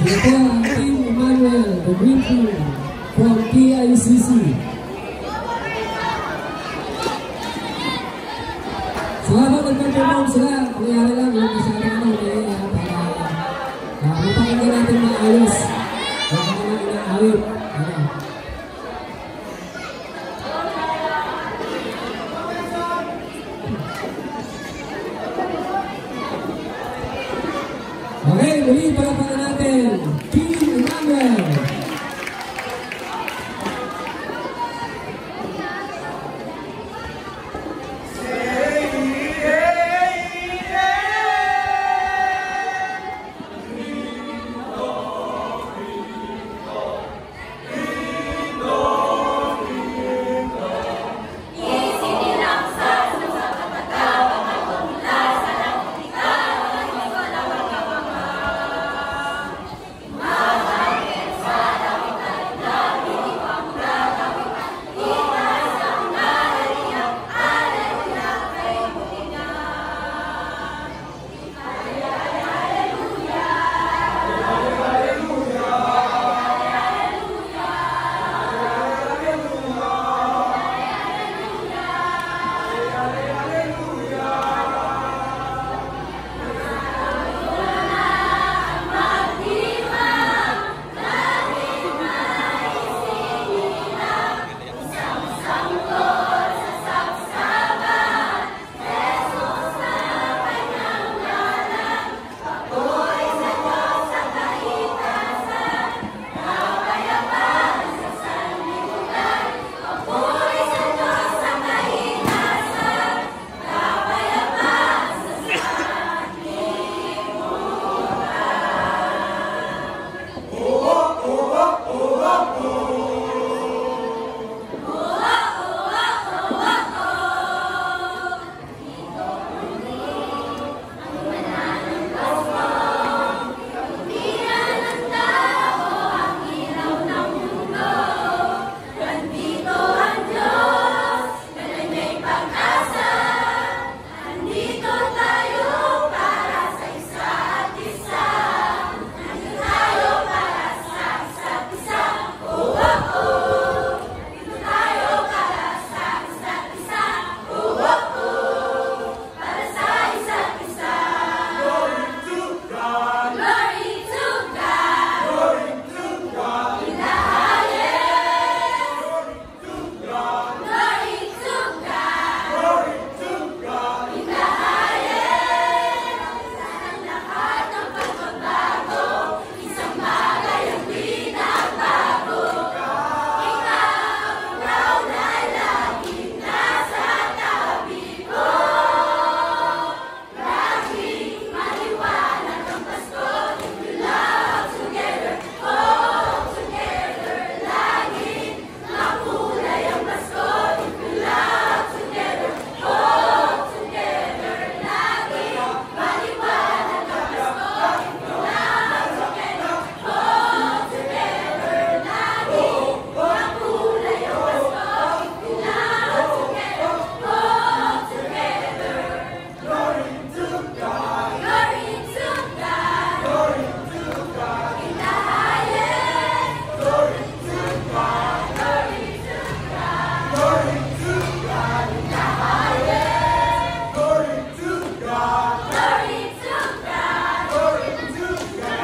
Ang Team Emmanuel, Team from PICC. So habang nagpa-perform sila, nangyari lang yung masyado ano, eh, para uh, mapakinggan natin maayos. Huwag ka naman inaawit. Ano. Okay, muli palapakan Amen.